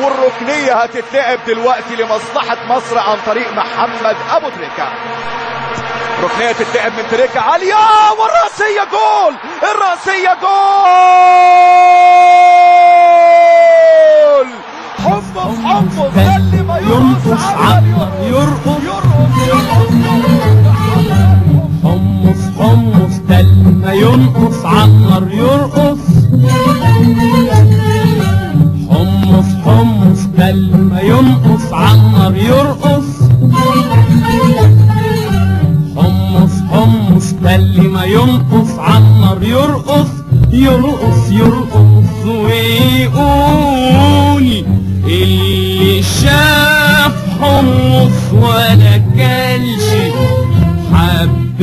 والركنية هتتلعب دلوقتي لمصلحة مصر عن طريق محمد أبو تريكة. ركنية تتلعب من تريكة. عالية والرأسية جول! الرأسية جول! حمص حمص اللي ما يرقص عمر يرقص. حمص حمص ده اللي ما ينقص عمر يرقص. اللي ما ينقص عمر يرقص. حمص حمص اللي ما ينقص عمر يرقص. يرقص يرقص ويقول اللي شاف حمص ولا كلش حب